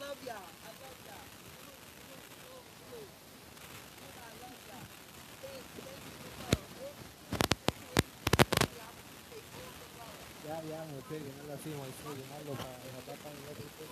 love ya. I love ya. I love y'all. You love. Ya, ya, me pegue, no lo hacemos, y sigue, para, para, para, para, para, para,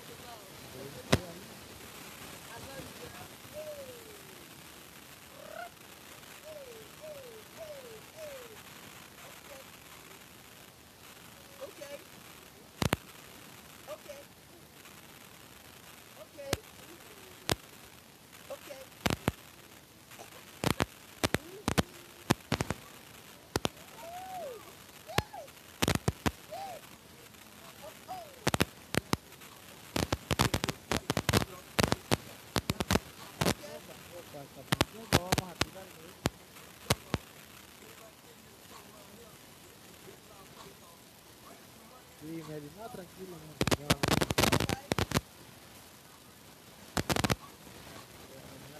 tranquilo. no.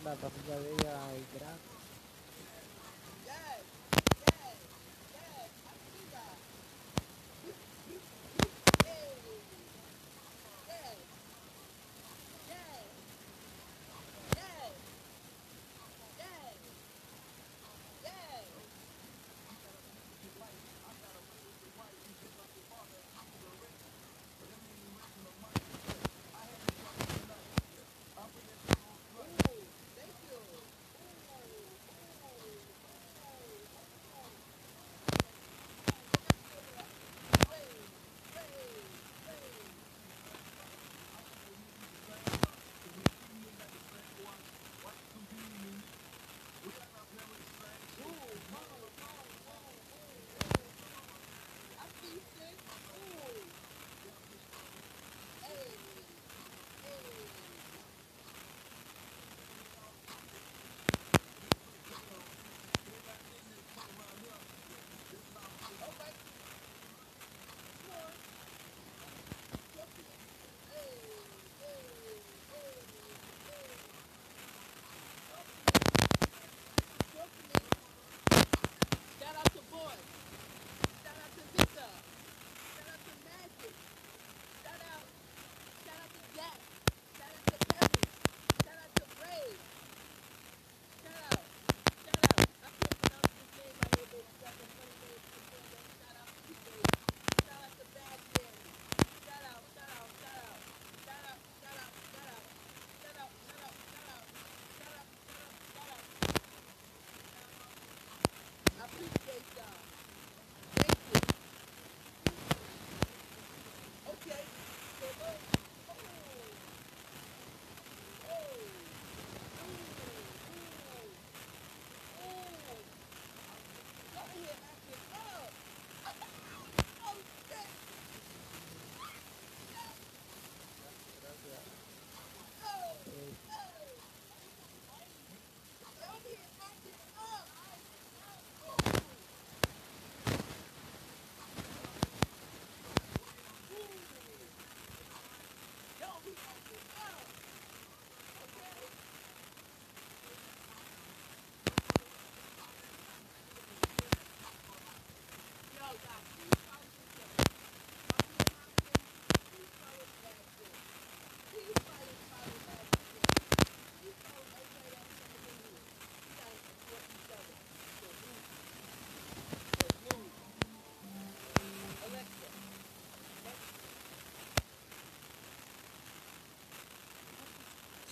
La tapilla de ella es gratis.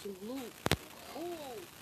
углу. Оу!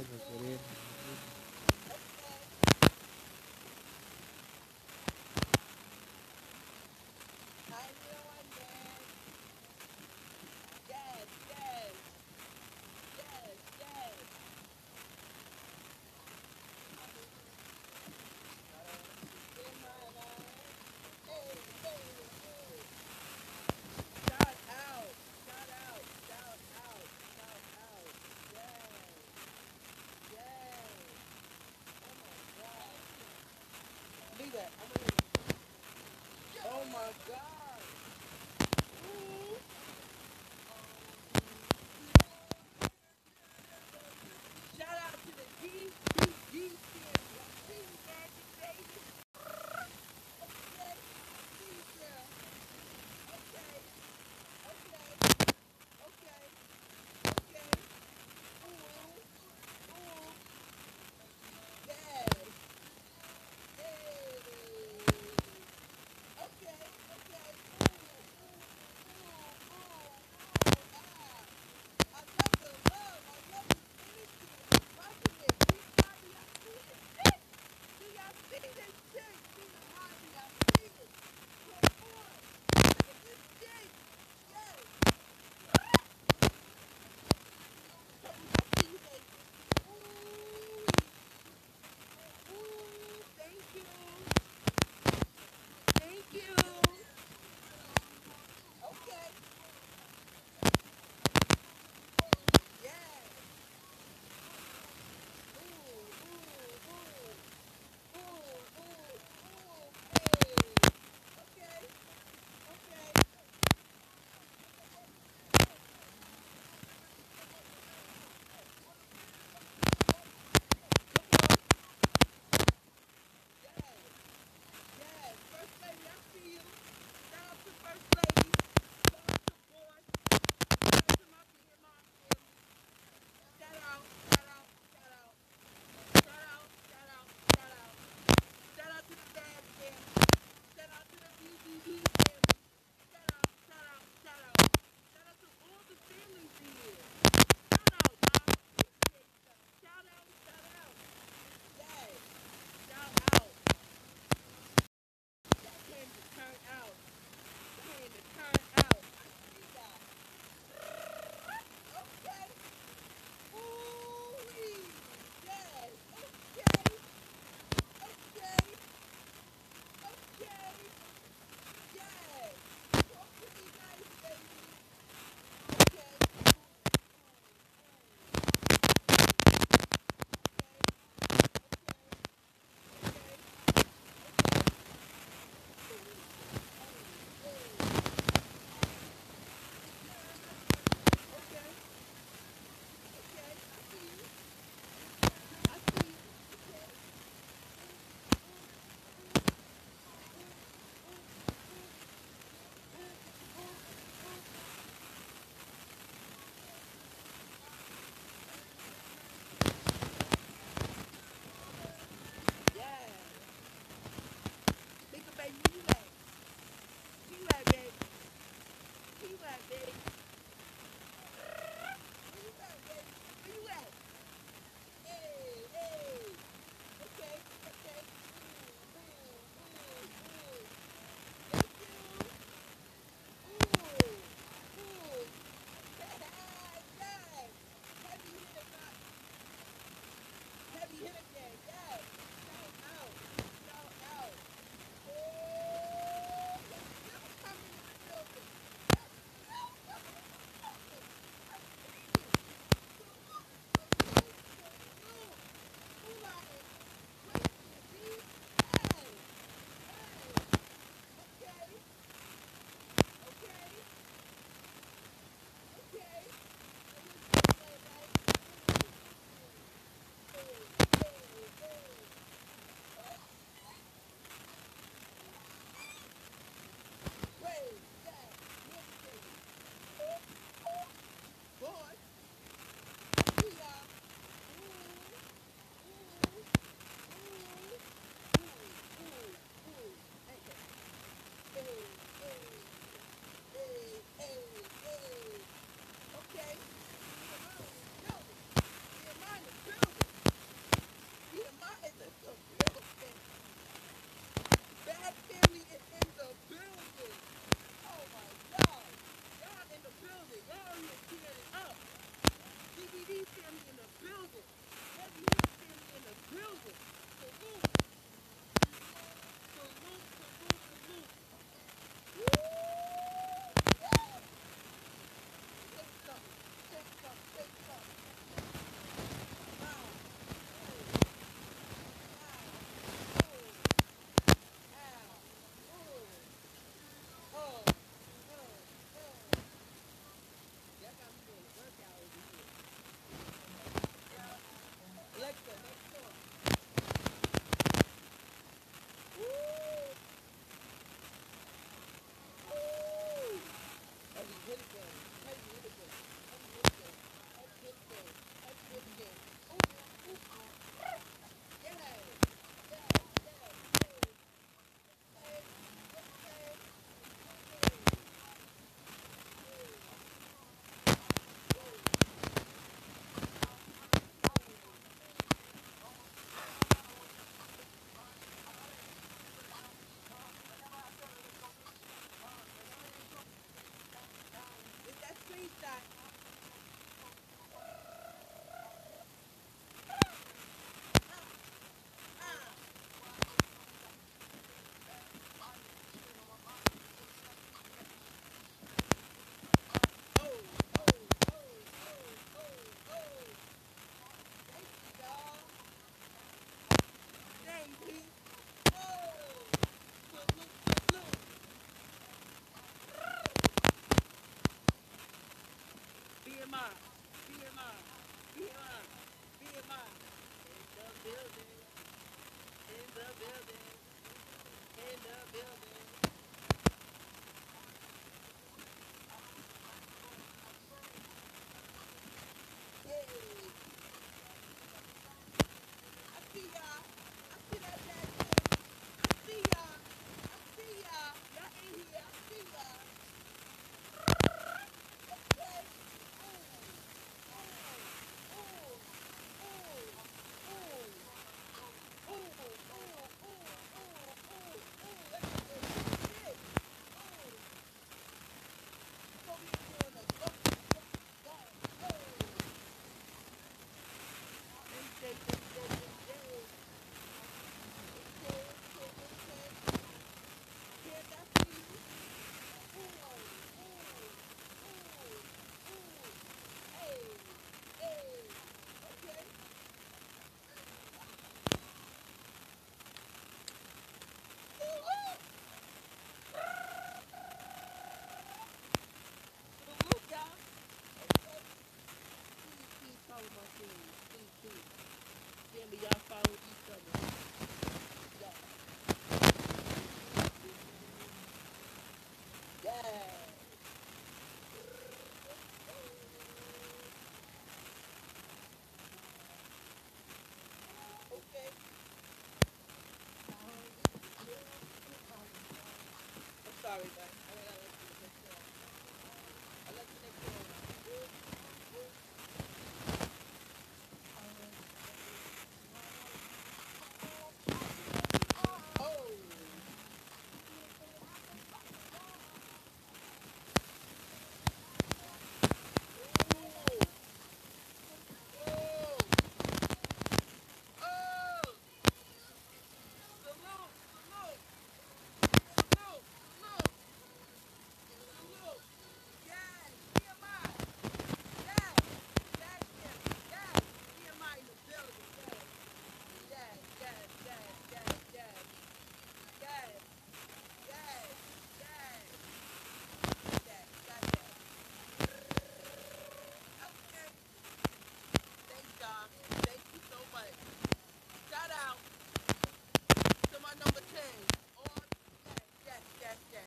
Désolé, désolé. God. Mama. sorry, but.